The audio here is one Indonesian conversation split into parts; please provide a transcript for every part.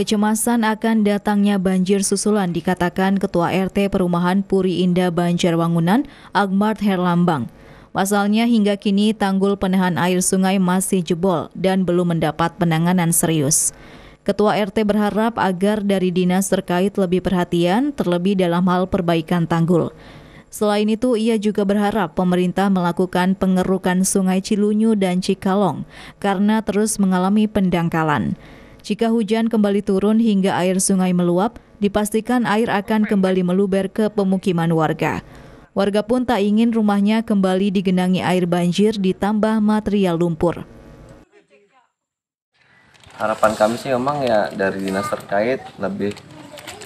Kecemasan akan datangnya banjir susulan dikatakan Ketua RT Perumahan Puri Indah Banjarwangunan, Agmart Herlambang. Pasalnya hingga kini tanggul penahan air sungai masih jebol dan belum mendapat penanganan serius. Ketua RT berharap agar dari dinas terkait lebih perhatian terlebih dalam hal perbaikan tanggul. Selain itu, ia juga berharap pemerintah melakukan pengerukan sungai Cilunyu dan Cikalong karena terus mengalami pendangkalan. Jika hujan kembali turun hingga air sungai meluap, dipastikan air akan kembali meluber ke pemukiman warga. Warga pun tak ingin rumahnya kembali digenangi air banjir ditambah material lumpur. Harapan kami sih memang ya dari dinas terkait lebih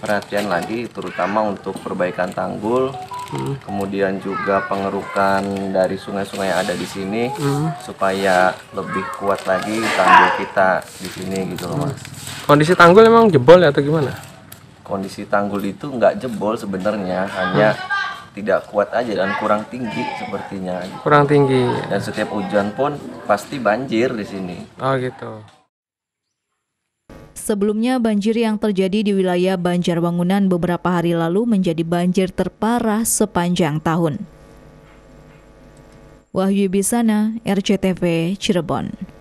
perhatian lagi terutama untuk perbaikan tanggul hmm. kemudian juga pengerukan dari sungai-sungai yang ada di sini hmm. supaya lebih kuat lagi tanggul kita di sini gitu loh mas. Kondisi tanggul emang jebol ya atau gimana? Kondisi tanggul itu nggak jebol sebenarnya hanya hmm tidak kuat aja dan kurang tinggi sepertinya. Gitu. Kurang tinggi. Dan setiap hujan pun pasti banjir di sini. Oh gitu. Sebelumnya banjir yang terjadi di wilayah Banjarwangunan beberapa hari lalu menjadi banjir terparah sepanjang tahun. Wahyu Bisana, RCTV, Cirebon.